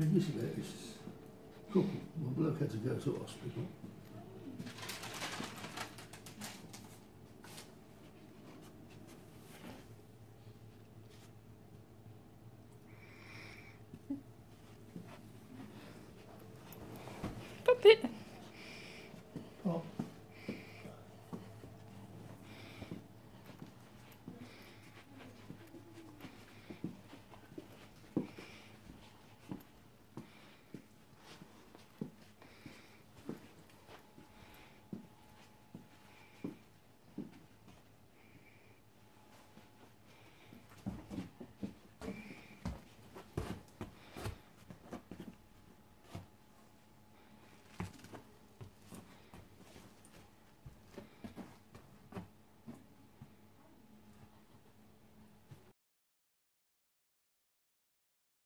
very busy there. It's cooking. My bloke had to go to hospital.